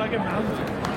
Flagge im Hand.